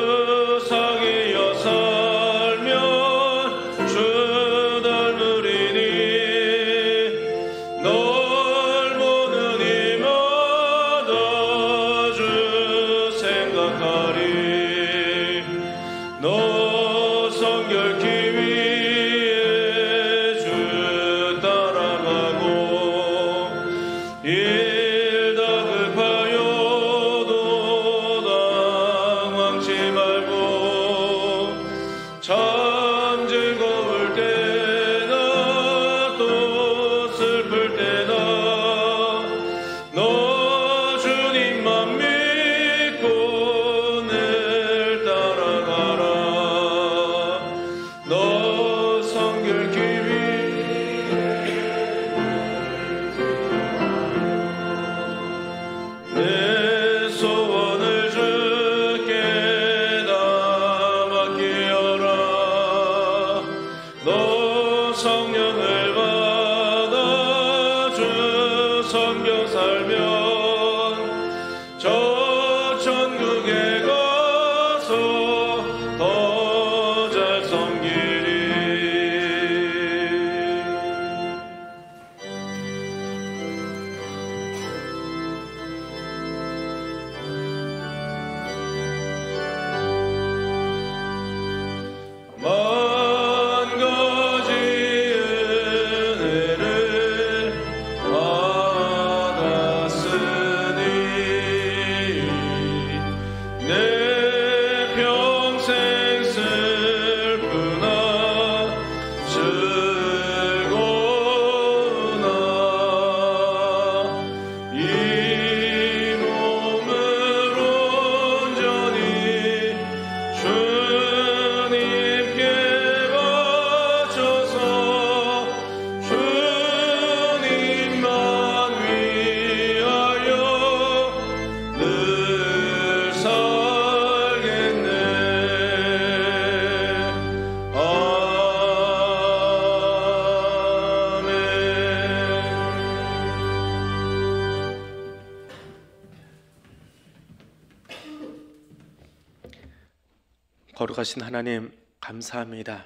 거룩하신 하나님 감사합니다.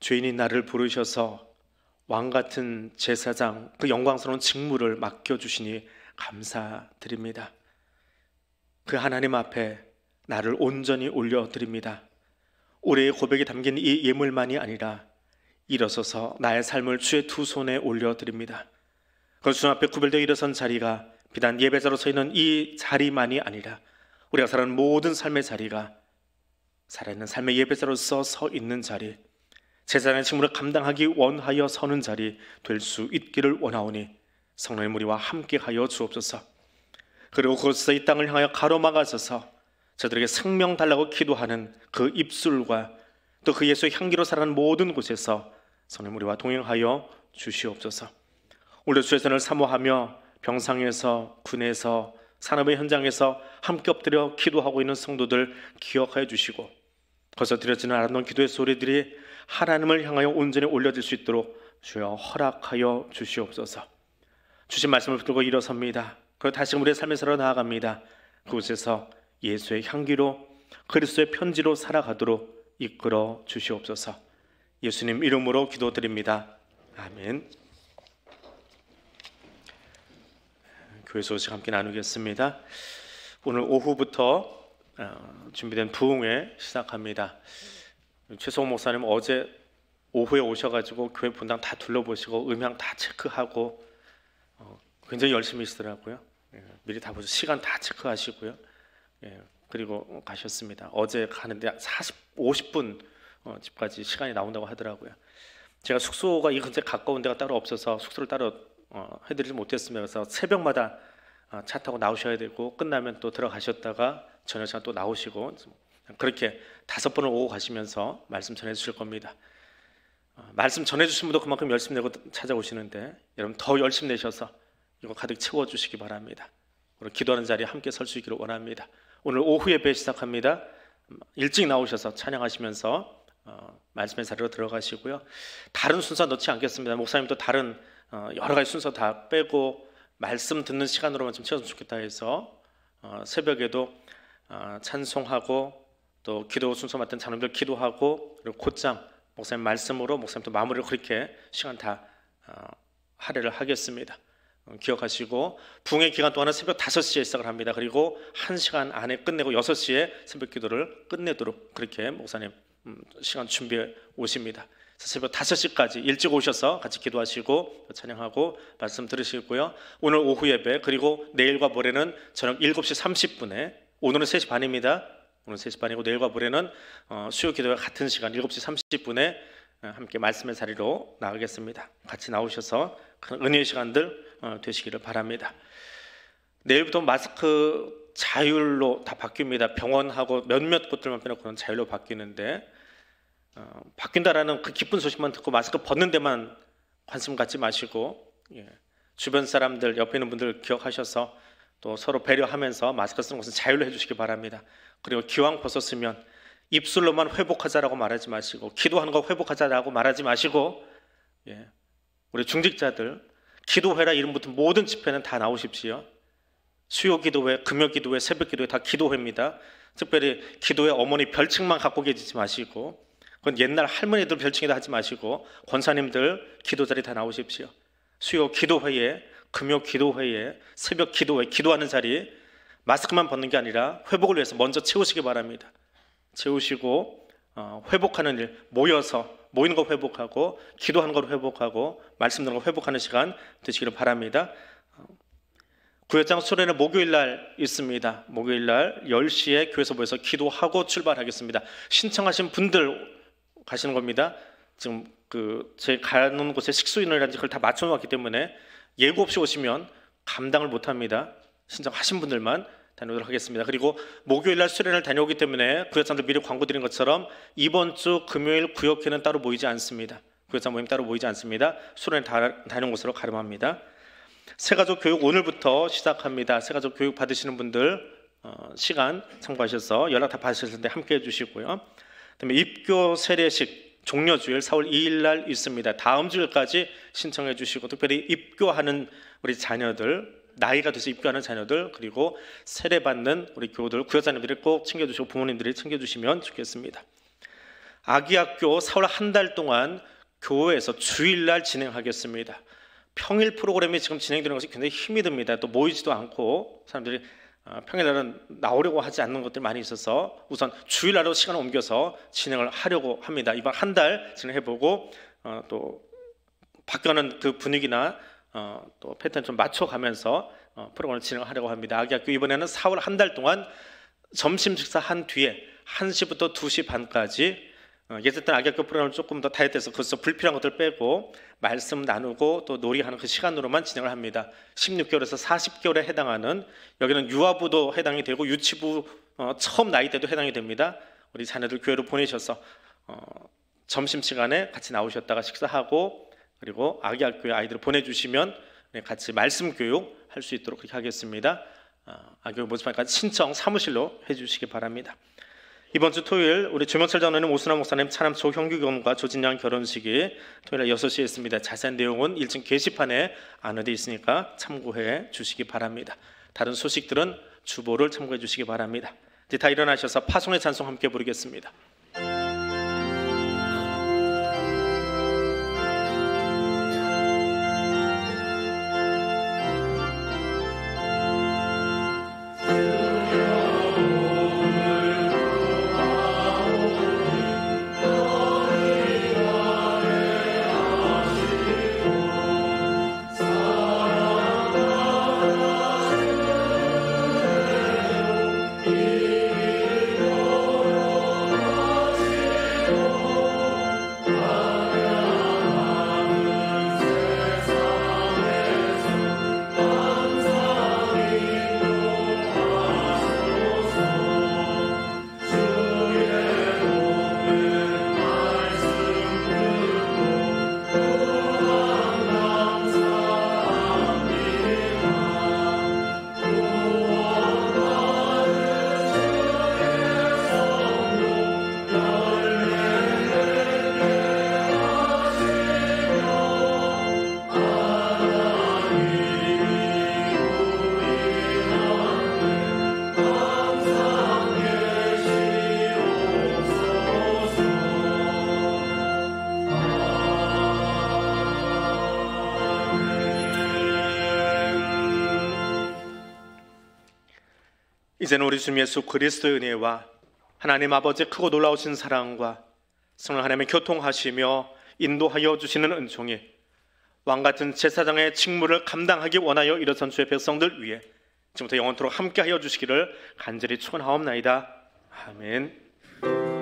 죄인인 나를 부르셔서 왕 같은 제사장 그 영광스러운 직무를 맡겨 주시니 감사드립니다. 그 하나님 앞에 나를 온전히 올려 드립니다. 올해의 고백이 담긴 이 예물만이 아니라 일어서서 나의 삶을 주의 두 손에 올려 드립니다. 그 주님 앞에 구별되어 일어선 자리가 비단 예배자로 서 있는 이 자리만이 아니라 우리가 살아가는 모든 삶의 자리가 살아있는 삶의 예배자로서 서 있는 자리, 제자의 직무를 감당하기 원하여 서는 자리 될 수 있기를 원하오니 성령의 무리와 함께하여 주옵소서. 그리고 그곳에서 이 땅을 향하여 가로막아서서 저들에게 생명 달라고 기도하는 그 입술과 또 그 예수의 향기로 살아가는 모든 곳에서 성령의 무리와 동행하여 주시옵소서. 오늘 주의 선을 사모하며 병상에서 군에서 산업의 현장에서 함께 엎드려 기도하고 있는 성도들 기억하여 주시고 거기서 드려지는 아름다운 기도의 소리들이 하나님을 향하여 온전히 올려질 수 있도록 주여 허락하여 주시옵소서. 주신 말씀을 붙들고 일어섭니다. 그리고 다시 우리의 삶에 살아 나아갑니다. 그곳에서 예수의 향기로 그리스도의 편지로 살아가도록 이끌어 주시옵소서. 예수님 이름으로 기도드립니다. 아멘. 교회 소식 함께 나누겠습니다. 오늘 오후부터 어, 준비된 부흥회 시작합니다. 최성호 목사님 어제 오후에 오셔가지고 교회 분당 다 둘러보시고 음향 다 체크하고 어, 굉장히 열심히 하시더라고요. 예, 미리 다 보셔 시간 다 체크하시고요. 예, 그리고 가셨습니다. 어제 가는데 40, 50분 어, 집까지 시간이 나온다고 하더라고요. 제가 숙소가 이 근처에 가까운 데가 따로 없어서 숙소를 따로 어, 해드리지. 그래서 새벽마다 어, 차 타고 나오셔야 되고 끝나면 또 들어가셨다가 저녁 시간 또 나오시고 그렇게 다섯 번을 오고 가시면서 말씀 전해 주실 겁니다. 어, 말씀 전해 주신 분도 그만큼 열심 내고 찾아오시는데 여러분 더 열심 내셔서 이거 가득 채워 주시기 바랍니다. 오늘 기도하는 자리에 함께 설 수 있기를 원합니다. 오늘 오후 예배 시작합니다. 일찍 나오셔서 찬양하시면서 어, 말씀의 자리로 들어가시고요. 다른 순서 넣지 않겠습니다. 목사님도 다른 어, 여러 가지 순서 다 빼고 말씀 듣는 시간으로만 좀 채웠으면 좋겠다 해서 어, 새벽에도 어, 찬송하고 또 기도 순서 맡은 자녀들 기도하고 그리고 곧장 목사님 말씀으로 목사님 또 마무리를 그렇게 시간 다 어, 할애를 하겠습니다. 어, 기억하시고 붕의 기간 동안은 새벽 5시에 시작을 합니다. 그리고 1시간 안에 끝내고 6시에 새벽 기도를 끝내도록 그렇게 목사님 음, 시간 준비해 오십니다. 새벽 5시까지 일찍 오셔서 같이 기도하시고 찬양하고 말씀 들으시고요. 오늘 오후 예배 그리고 내일과 모레는 저녁 7시 30분에 오늘은 3시 반입니다. 오늘 3시 반이고 내일과 모레는 어, 수요 기도와 같은 시간 7시 30분에 어, 함께 말씀의 자리로 나가겠습니다. 같이 나오셔서 은혜의 시간들 어, 되시기를 바랍니다. 내일부터 마스크 자율로 다 바뀝니다. 병원하고 몇몇 곳들만 빼놓고는 자율로 바뀌는데 어, 바뀐다라는 그 기쁜 소식만 듣고 마스크 벗는 데만 관심 갖지 마시고 예, 주변 사람들 옆에 있는 분들 기억하셔서 또 서로 배려하면서 마스크 쓰는 것은 자율로 해주시기 바랍니다. 그리고 기왕 벗었으면 입술로만 회복하자라고 말하지 마시고 기도하는 거 회복하자라고 말하지 마시고 예, 우리 중직자들 기도회라 이름 붙은 모든 집회는 다 나오십시오. 수요 기도회, 금요 기도회, 새벽 기도회 다 기도회입니다. 특별히 기도회 어머니 별칭만 갖고 계시지 마시고 그건 옛날 할머니들 별칭이다 하지 마시고 권사님들 기도 자리 다 나오십시오. 수요 기도회에 금요 기도회에 새벽 기도회 기도하는 자리 마스크만 벗는 게 아니라 회복을 위해서 먼저 채우시기 바랍니다. 채우시고 어, 회복하는 일 모여서 모이는 거 회복하고 기도하는 걸 회복하고 말씀 듣는 거 회복하는 시간 되시기를 바랍니다. 어, 구역장 수련회 목요일 날 있습니다. 목요일 날 10시에 교회에서 모여서 기도하고 출발하겠습니다. 신청하신 분들 가시는 겁니다. 지금 그 제 가는 곳에 식수인이라든지 그걸 다 맞춰 놓았기 때문에 예고 없이 오시면 감당을 못 합니다. 신청하신 분들만 다녀오도록 하겠습니다. 그리고 목요일 날 수련을 다녀오기 때문에 구역장들 미리 광고 드린 것처럼 이번 주 금요일 구역회는 따로 모이지 않습니다. 구역장 모임 따로 모이지 않습니다. 수련을 다- 다녀온 곳으로 가름합니다. 새가족 교육 오늘부터 시작합니다. 새가족 교육 받으시는 분들 어, 시간 참고하셔서 연락 다 받으실 텐데 함께 해 주시고요. 그다음에 입교 세례식 종료주일 4월 2일 날 있습니다. 다음 주일까지 신청해 주시고 특별히 입교하는 우리 자녀들 나이가 돼서 입교하는 자녀들 그리고 세례 받는 우리 교우들 구역자님들이 꼭 챙겨주시고 부모님들이 챙겨주시면 좋겠습니다. 아기학교 4월 한 달 동안 교회에서 주일날 진행하겠습니다. 평일 프로그램이 지금 진행되는 것이 굉장히 힘이 듭니다. 또 모이지도 않고 사람들이 어, 평일날은 나오려고 하지 않는 것들이 많이 있어서 우선 주일날로 시간을 옮겨서 진행을 하려고 합니다. 이번 한 달 진행해보고 어, 또 바뀌는 그 분위기나 어, 또 패턴 좀 맞춰가면서 어, 프로그램을 진행하려고 합니다. 아기학교 이번에는 4월 한 달 동안 점심 식사 한 뒤에 1시부터 2시 반까지 어, 예전 때는 아기학교 프로그램을 조금 더 다이어트해서 그래서 불필요한 것들 빼고 말씀 나누고 또 놀이하는 그 시간으로만 진행을 합니다. 16개월에서 40개월에 해당하는 여기는 유아부도 해당이 되고 유치부 어, 처음 나이 때도 해당이 됩니다. 우리 자녀들 교회로 보내셔서 어, 점심 시간에 같이 나오셨다가 식사하고 그리고 아기학교에 아이들을 보내주시면 네, 같이 말씀 교육 할 수 있도록 그렇게 하겠습니다. 어, 아기교 모집하니까 신청 사무실로 해주시기 바랍니다. 이번 주 토요일 우리 조명철 장로님 오순아 목사님 차남 조형규 교무과 조진양 결혼식이 토요일 6시에 있습니다. 자세한 내용은 1층 게시판에 안내되어 있으니까 참고해 주시기 바랍니다. 다른 소식들은 주보를 참고해 주시기 바랍니다. 이제 다 일어나셔서 파송의 찬송 함께 부르겠습니다. 이제는 우리 주 예수 그리스도의 은혜와 하나님 아버지의 크고 놀라우신 사랑과 성령 하나님의 교통하시며 인도하여 주시는 은총이 왕 같은 제사장의 직무를 감당하기 원하여 일어선 주의 백성들 위해 지금부터 영원토록 함께하여 주시기를 간절히 축원하옵나이다. 아멘.